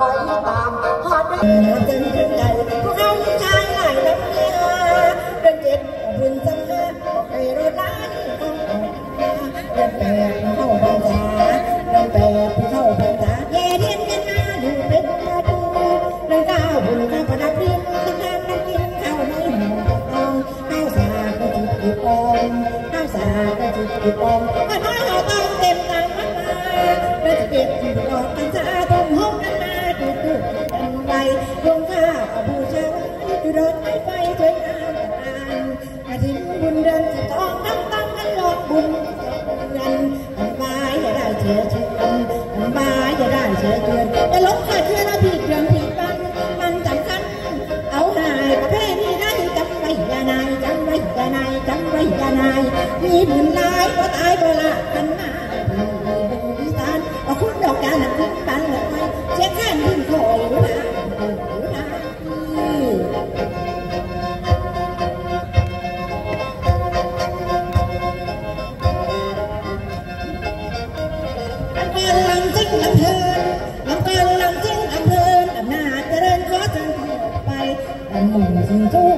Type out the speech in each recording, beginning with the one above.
คอยตามหอดได้ตึงใจผู้เขาชายหลายลำเลียเป็นเจ็บบุญสังหารไปรถร้านต้องเดินแปลงเข้าภาษาเดินแปลงเข้าภาษาเย่เดียนกันหน้าดูเป็นมาดูเดินก้าวบุญข้าพนักเรียข้าพนักเรียข้าไม่หมู่องข้าวสากจิตกี่ปอนข้าวสากจิตกี่ปอนข้าต้องเต็มตังมาเดินเก็บที่ดอกกัน จังไว้ยานาย มีบุญนายก็ตายบ่ละกันมาผีตานว่าคุ้ณดอกกานหนักขึ้นปันเลยไปเช็คข้านขึ้นคออยู่นะอยู่นะหมู่ซึ่งโจ้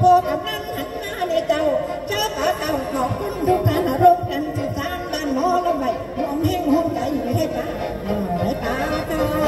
พ่อกำนันหันหน้าในเจ้า เจ้าป่าเก่าขอบคุณทุกท่านร่วมกันจะสร้างบ้านหมอลำไว้รวมแห่งหัวใจอยู่ให้ป้าให้ป้าค่ะ